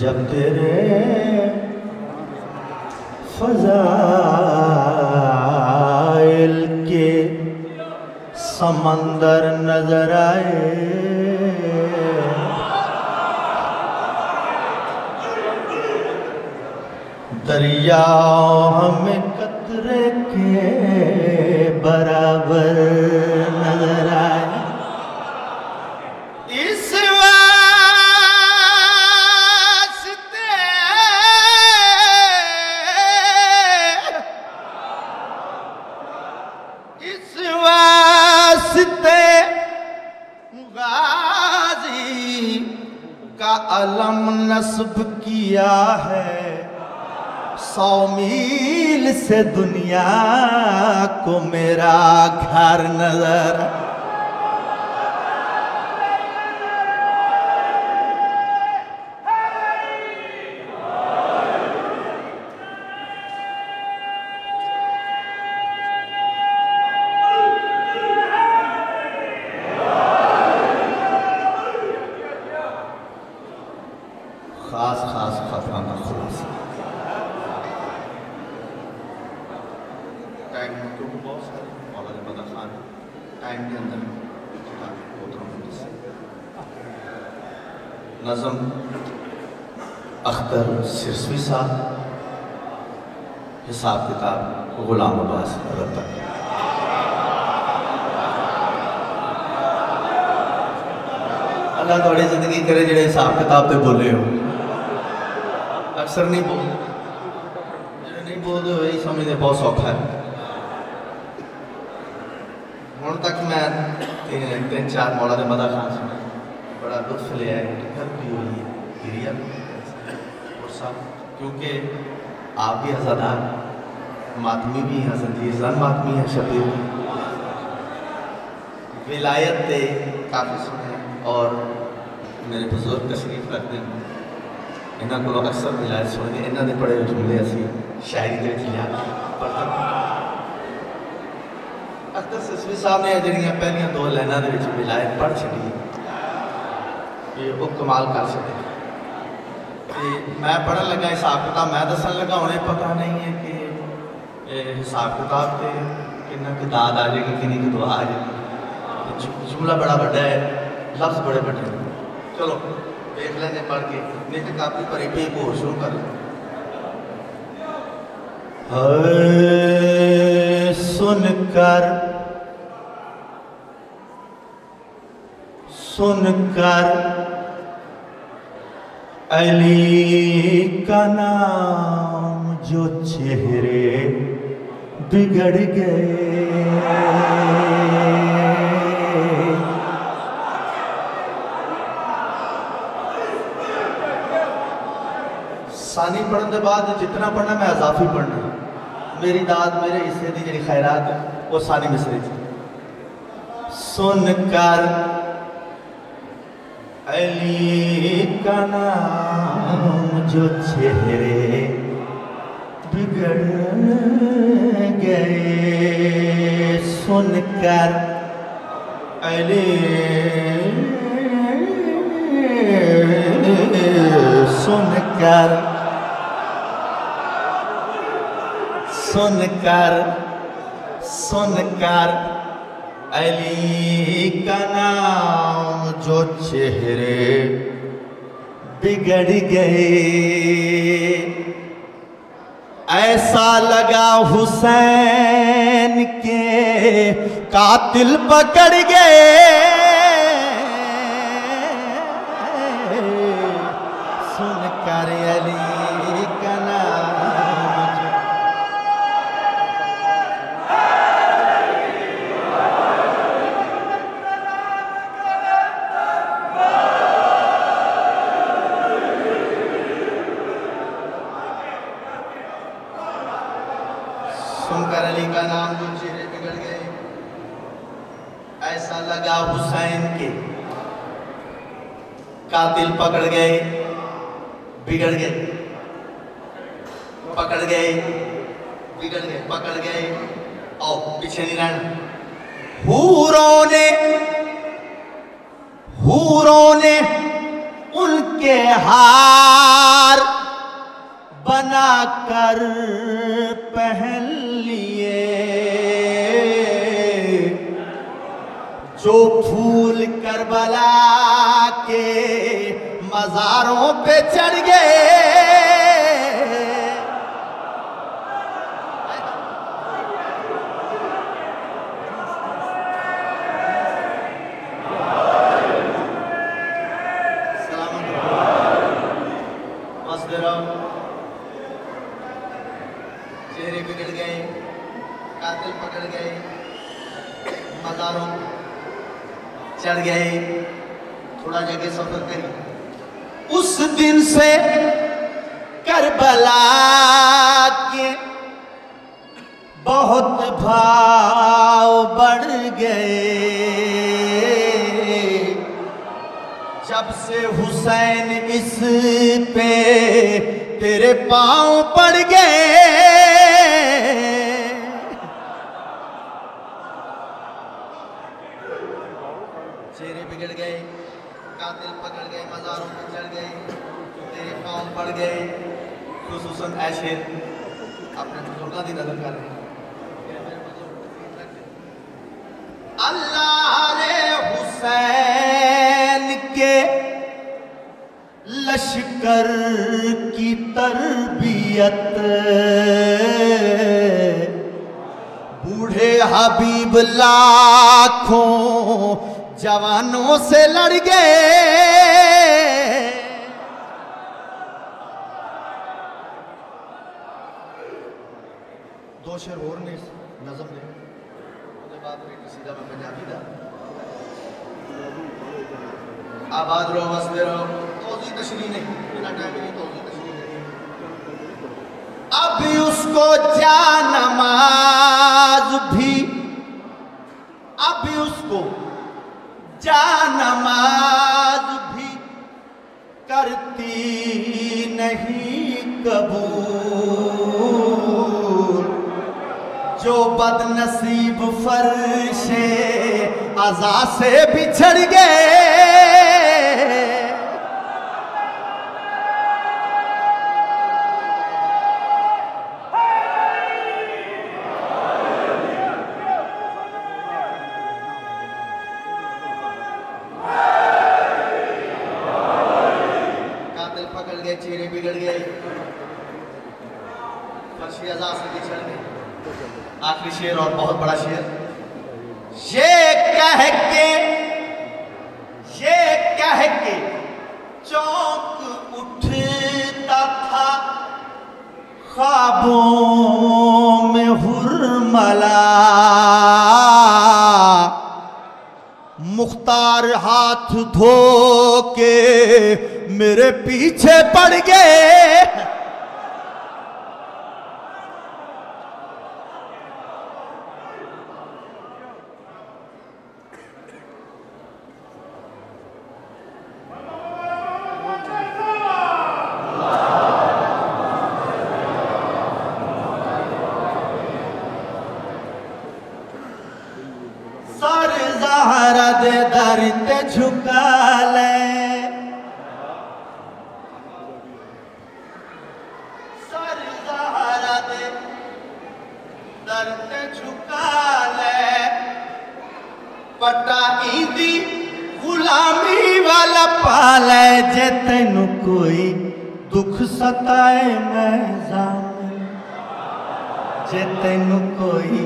جب تیرے فضائل کے سمندر نظر آئے۔ دریاؤں ہمیں قطرے کے برابر علم نصب کیا ہے۔ سو میل سے دنیا کو میرا گھر نظر ٹائم کیونکہ بہت سارے مولانا مدر جی خان ٹائم کے اندر بہت رہا سے نظم، اختر سرسوی صاحب، حساب کتاب، غلام عباس رتن اللہ تھوڑی زندگی کرے جڑے حساب کتاب تے بولے ہو۔ اکثر نہیں بول جڑے نہیں بولتے ہوئے ہی سمجھتے بہت سوکھا ہے ہوں تک میں تین چار مولا نے مدہ خان سنا بڑا لطف لیا ہے ٹکر بھی ہوئی ہے گریا اور سب کیونکہ آپ بھی حضادار ماتمی بھی ہیں زنجیر زن ماتمی ہیں، شبیر ولایت تے کافی سنے اور میرے بزرگ تشریف کرتے ہیں۔ انہاں کو اکثر ولایت سنے انہاں نے پڑھے جملے اسی شاعری دے وچ لیا پڑھتا اختر سسوی صاحب نے جڑیاں پہلیاں دو لائناں دے وچ ولایت پڑھ چھڈی کہ وہ کمال کر سکے۔ میں پڑھن لگا حساب کتاب، میں دسن لگا، انہیں پتہ نہیں ہے کہ حساب کتاب تے کنا کی داد آ جائے گی کنی کی دعا آ جائے گی۔ جملہ بڑا بڑا ہے، لفظ بڑے بڑے ہیں۔ چلو، دیکھ لیں گے پڑھ کے۔ نہیں تو کافی پری پی کو شروع کر لیں۔ سن کر سن کر علی کا نام جو چہرے بگڑ گئے ثانی پڑھنے کے بعد جتنا پڑھنا میں اضافی پڑھنا میری داد میرے حصے دی جڑی خیرات ہے وہ ثانی مصری تھی سن کر علی کا نام جو چہرے بگڑ گئے۔ سن کر علی سن کر سن کر سن کر علی کا نام جو چہرے بگڑ گئے ایسا لگا حسین کے قاتل پکڑ گئے قاتل پکڑ گئے، بگڑ گئے، پکڑ گئے، بگڑ گئے، پکڑ گئے۔ او پیچھے نہیں رہنا۔ حوروں نے حوروں نے ان کے ہار بنا کر پہن لیے۔ جو پھول کربلا کے مزاروں پہ چڑھ گئے۔ چہرے بگڑ گئے، قاتل پکڑ گئے مزاروں چڑھ گئے، تھوڑا جگہ سفر کری۔ اس دن سے کربلا کے بہت بھاؤ بڑھ گئے۔ جب سے حسین اس پہ تیرے پاؤں پڑ گئے پکڑ مزاروں پہ چڑھ گئے، تیرے پاؤں پڑ گئے، خصوصاً ایشے اپنے بزرگاں دی نظر کر رہے ہیں اللہ رے حسین کے لشکر کی تربیت، بوڑھے حبیب لاکھوں جوانوں سے لڑ گئے۔ دو شعر اور نے نظم نے میں پنجابی آباد رہو ہنستے تشریح نہیں بنا ٹائم نہیں تشریح نہیں۔ اب اس کو جانما جو نصیب فرش عزا سے بچھڑ گئے۔ قاتل بگڑ گئے۔ فرشی عزا سے بچھڑ گئے۔ آخری شیر اور بہت بڑا شیر یہ کہہ کے، یہ کہہ کے چونک اٹھتا تھا، خوابوں میں ہرملا۔ مختار ہاتھ دھو کے میرے پیچھے پڑ گئے۔ دکھ ستائے میں زامن جے تینو کوئی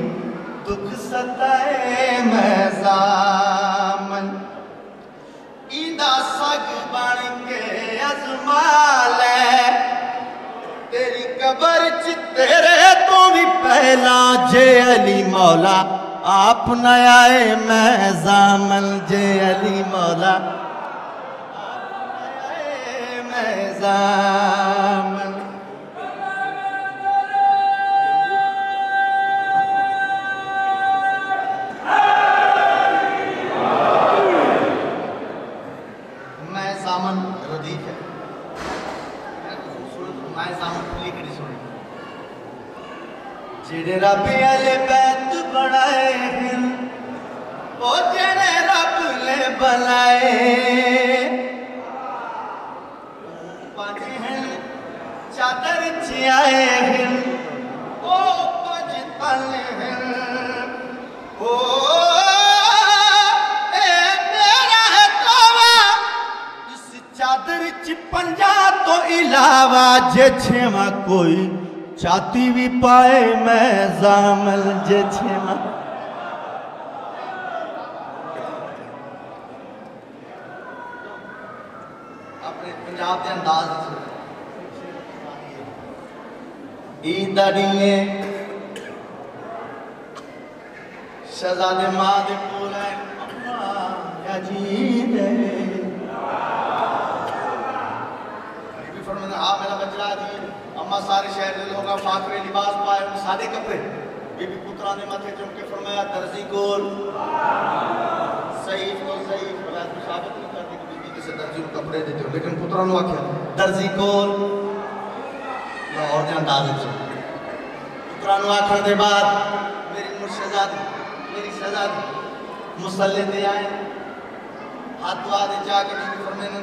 دکھ ستائے میں زامن ایدہ سگ بن کے ازمالے تیری قبر چ تیرے تو بھی پہلا جے علی مولا آپ نہ آئے میں زامن جے علی مولا السلام. میں سامن ردیف سامن کھلی کری سنی جڑے ربی علی بیت بڑھائے ہیں، وہ جڑے رب لے بلائے کوئی چاہتی بھی پائے میں زامل جے چھما اپنے پنجاب دے انداز عید داڑیے شہزاد ماد پورا یا ہے۔ بھی فرمانے ہاں میرا جی، سارے شہر دل ہوگا فاقرے لباس پائے ہوں سادے کپڑے۔ بی بی پترہ نے ماتھے جم فرمایا، درزی گول صحیح کو صحیح فرمایا تو نہیں کرتے بی بی کسے درزی کپڑے دیتے ہو لیکن پترہ نے آکھیا، درزی گول مطابق شکرانو آخر دے بعد میری مرشدہ میری سزا مسلح دے آئے، ہاتھ دعا دے جا کے بھی فرمین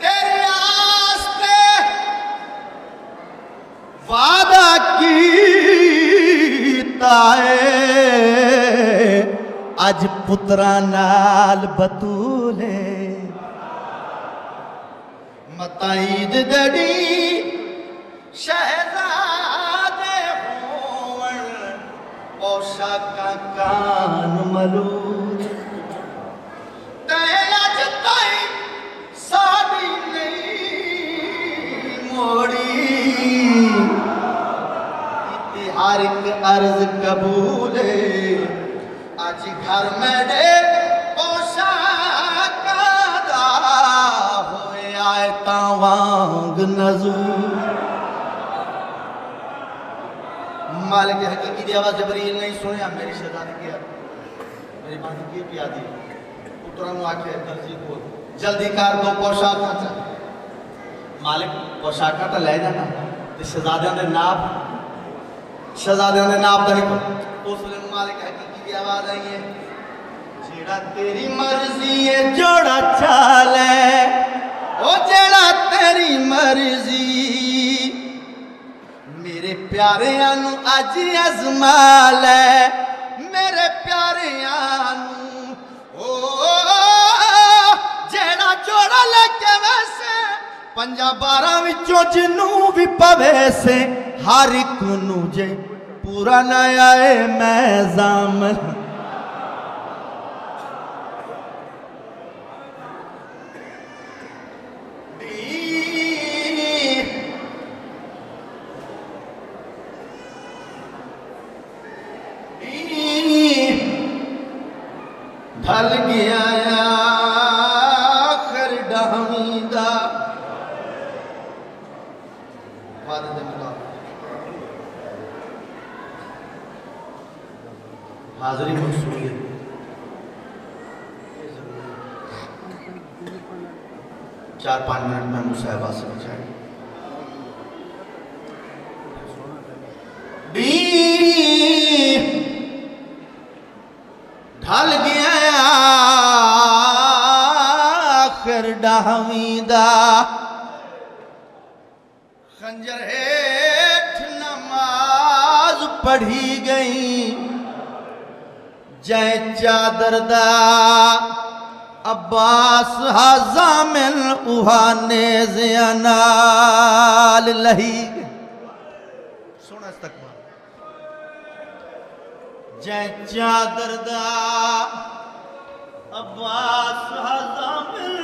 تیرے آستے وعدہ کیتا ہے۔ آج پتران نال بطولے مطاید دڑی كان ملوم دہلاج تائی ساڑی نہیں، موڑی۔ ہر ایک عرض قبول آج گھر میں ڈے پوشاک دا ہوئے آئے تاں وانگ نزول۔ مالک حقیقی دی آواز جبریل نہیں سنیا میری شیطان کیا میری بانی کی پیا دی پیادی نو آکھے، درزی کو جلدی کار دو، پوشاک آچا مالک، پوشاک آٹا لے جانا تے شہزادیاں دے ناپ شہزادیاں دے ناپ دے تو سلیم مالک حقیقی دی آواز آئی ہے۔ جیڑا تیری مرضی ہے، جوڑا چھا لے او جیڑا تیری مرضی ਪਿਆਰਿਆਂ ਨੂੰ ਅੱਜ ਅਜ਼ਮਾ ਲੈ, ਮੇਰੇ ਪਿਆਰਿਆਂ ਨੂੰ। ਓ, ਜਿਹੜਾ ਜੋੜਾ ਲੈ ਕੇ ਵੈਸੇ, ਪੰਜਾਂ ਬਾਰਾਂ ਵਿੱਚੋਂ ਜਿੰਨੂੰ ਵੀ ਪਵੇ ਸੇ, ਹਰ ਇੱਕ ਨੂੰ ਜੇ ਪੂਰਾ ਨਾ ਆਏ, ਮੈਂ ਜ਼ਾਮਨ پھل گیا آخر ڈہمیدہ بات وعدے دے مطابق حاضری منصوبی چار پانچ منٹ میں مصاحبہ سے بچائیں حمیدہ خنجر ایٹھ نماز پڑھی گئی۔ جے چادردہ عباس حضامل اوہانے زیانال لہی۔ سونا استقبال۔ جے چادردہ عباس حضامل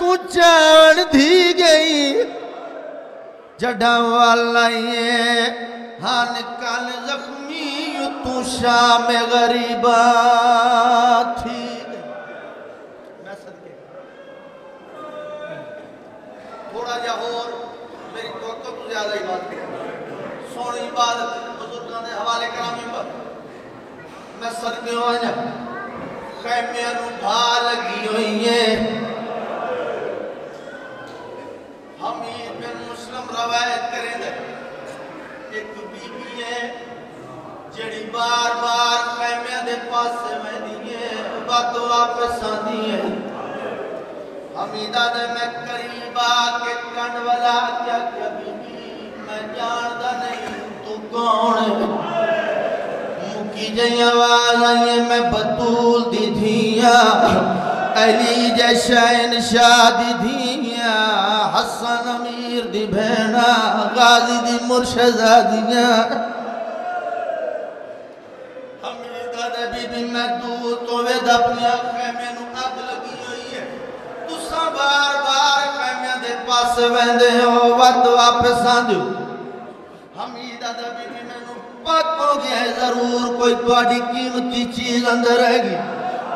کچھ دی گئی جڑا والا یہ ہان کل زخمی تو شام غریبا تھی میں صدقے تھوڑا جا اور میری توقع تو زیادہ ہی بات سونی عبادت بزرگان دے حوالے کرامی پر میں صدقے ہوں جا خیمیاں بھا لگی ہوئی ہے بی بی ہے جڑی بار بار خیمے دے پاس سے میں دیئے بات واپس آدھی ہے حمیدہ دے میں قریبا کے کنڈ والا کیا کیا بی میں جاندہ نہیں تو کون ہے مکی جائیں آواز آئیے میں بطول دی دھیا علی جشین شادی دھیا حسن امیر دی بھینا غازی دی مرشزہ دیا حمیدہ دے بی بی میں دور تو وید اپنی آنکھیں میں نو اگ لگی ہوئی ہے۔ تو سا بار بار خیمیاں دے پاس ویندے ہو، وقت واپس آن دیو۔ حمیدہ دے بی بی میں نو پاک ہو گیا ہے۔ ضرور کوئی توڑی قیمتی چیز اندر رہ گی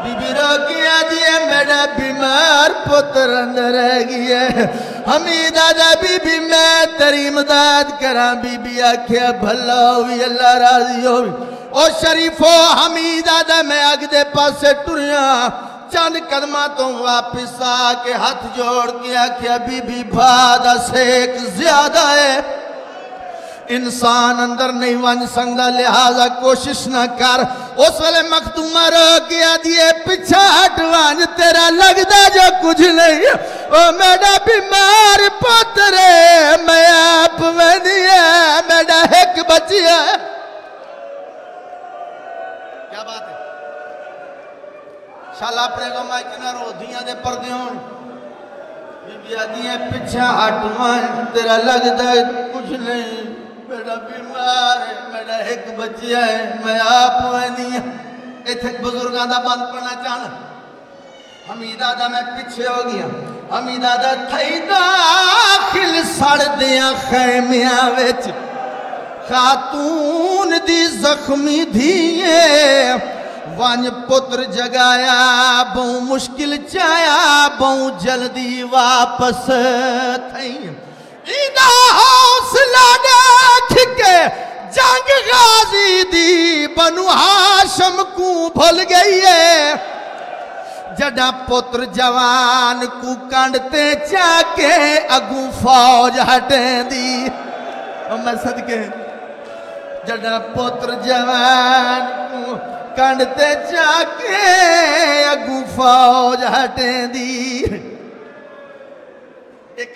بی بی رو کیا دیئے میرا بیمار پتر اندر رہ گیا ہے۔ حمیدہ دا بی بی میں تری مداد کران بی بی آکھیا بھلا ہوئی، اللہ راضی ہوئی۔ او شریفو حمیدہ دا میں اگ دے پاس ٹریاں۔ چند قدمہ تو واپس آ کے ہاتھ جوڑ کے آکھیا بی بی بھادا سیک زیادہ ہے۔ انسان اندر نہیں ون سنگا، لہذا کوشش نہ کر۔ اس والے مختومہ رو گیا دیئے، پچھا ہٹ وان تیرا لگ دا جو کچھ نہیں۔ او میڈا بیمار پترے میں آپ میں دیئے، میڈا ایک بچی ہے کیا بات ہے؟ شالا اپنے کو میں کنا رو دیاں دے پر دیوں بی بی آدھی آدیاں پچھا ہٹ وان تیرا لگ دا کچھ نہیں۔ میرا بیمار ہے، میرا ایک بچیا ہے، میں آپ نہیں ایتھے بزرگاں دا بند پڑھنا چاہنا۔ حمیدہ دا میں پیچھے ہو گیا۔ حمیدہ دا تھئی داخل، سڑ دیا خیمیاں ویچ خاتون دی زخمی دھیے۔ وانج پتر جگایا بہو مشکل چایا بہو جلدی واپس تھئی۔ اینا حوصلہ دیکھ کے جنگ غازی دی بنو ہاشم کو بھل گئی ہے۔ جڑا پتر جوان کو کانڈتے چاکے اگو فوج ہٹیں دی۔ میں صدقے جڑا پتر جوان کو کانڈتے چاکے اگو فوج ہٹیں دی۔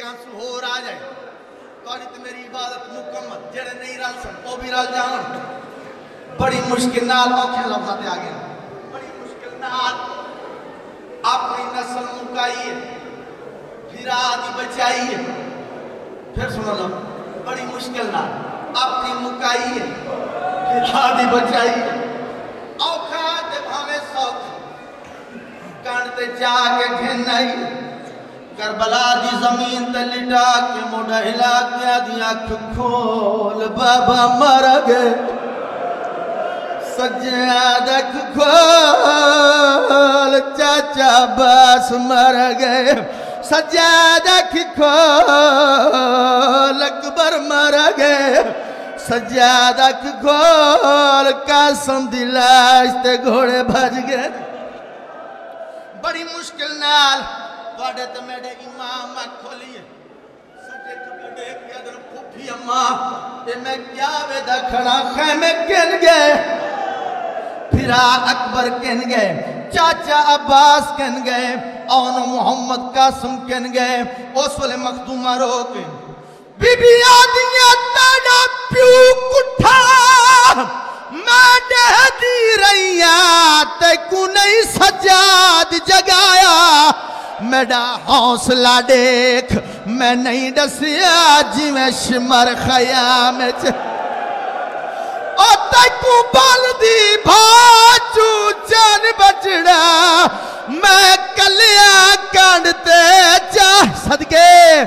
ایک آنسو ہو رہا جائے توڑی تو میری عبادت مکمل جڑے نہیں رل سن وہ بھی رل جان بڑی مشکل نال اوکھے لفظات آگے بڑی مشکل نال اپنی نسل مکائی ہے پھر آدھی بچائی ہے پھر سنو لو بڑی مشکل نال اپنی مکائی ہے پھر آدھی بچائی ہے اوکھا دے بھامے سوکھ کانتے چاہ کے گھنائی ہے کربلا دی زمین تے لٹا کے موڑا ہلا کے دی آنکھ کھول بابا مر گئے۔ سجاد اکھ کھول، چاچا باس مر گئے۔ سجاد اکھ کھول، اکبر مر گئے۔ سجاد اکھ کھول، قاسم دلاش تے گھوڑے بھج گئے۔ بڑی مشکل نال بڑے تو میرے امام کھولیے۔ سجے کبھی دیکھ کے ادھر پھوپھی اماں، اے میں کیا ویدہ کھڑا خیمے کن گئے پھرا اکبر کن گئے چاچا عباس کن گئے اون محمد قاسم کن گئے اس والے مخدومہ رو کے۔ بی بی آدیاں تاڑا پیو کٹھا۔ میں دہ دی رہیاں تے کو نہیں سجاد جگایا۔ میڈا حوصلہ دیکھ میں نہیں ڈسیا جی میں شمر خیام چھ او تیکو بال دی بھاچو جان بچڑا میں کلیا کانڈتے چاہ صدقے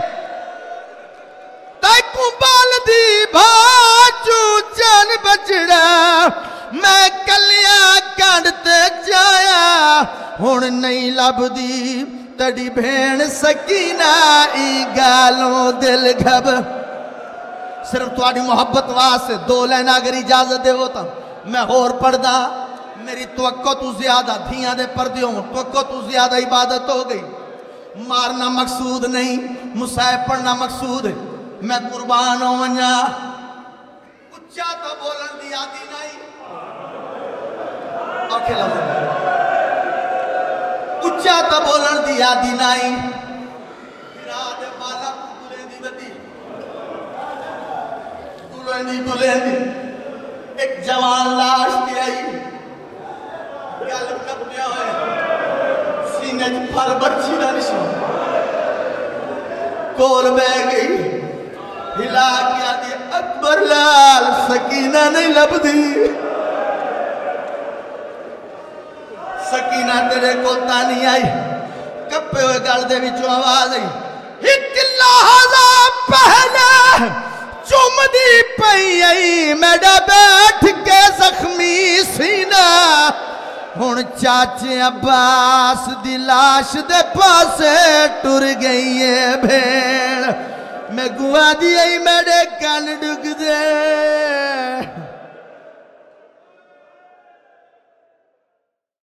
تیکوں بال دی بھاچو چن بچڑا میں کلیاں کانڈتے جایا ہون نہیں لب دی تڑی بھین سکینہ ای گالوں دل گھب صرف تواڈی محبت واسطے دو لینا اگر اجازت دے ہوتا میں اور پڑھ دا میری توقع تو زیادہ دھیاں دے پردے ہوں توقع تو زیادہ عبادت ہو گئی مارنا مقصود نہیں مسائب پڑھنا مقصود ہے میں قربان ہوں ونیا اچھا تا بولن دی آدھی نہیں اوکے لفظ اچھا تا بولن دی آدھی نہیں پھرا دے بالا کتلیں دی بدی دی کتلیں دی ایک جوان لاش دی آئی۔ گل کپیا ہوئے سینے پھر بچی دا نشان کول گئی۔ ہلا کے آدھی اکبر لال سکینہ نہیں لبدی۔ سکینہ تیرے کو تانی آئی کپے ہوئے گل دے وچوں آواز آئی ایک لحظہ پہلے چوم پئی آئی میڈا بیٹھ کے زخمی سینہ ہون چاچے عباس دی لاش دے پاسے ٹر گئی ہے بھیڑ میں گوا دی آئی میڈے کان ڈگ دے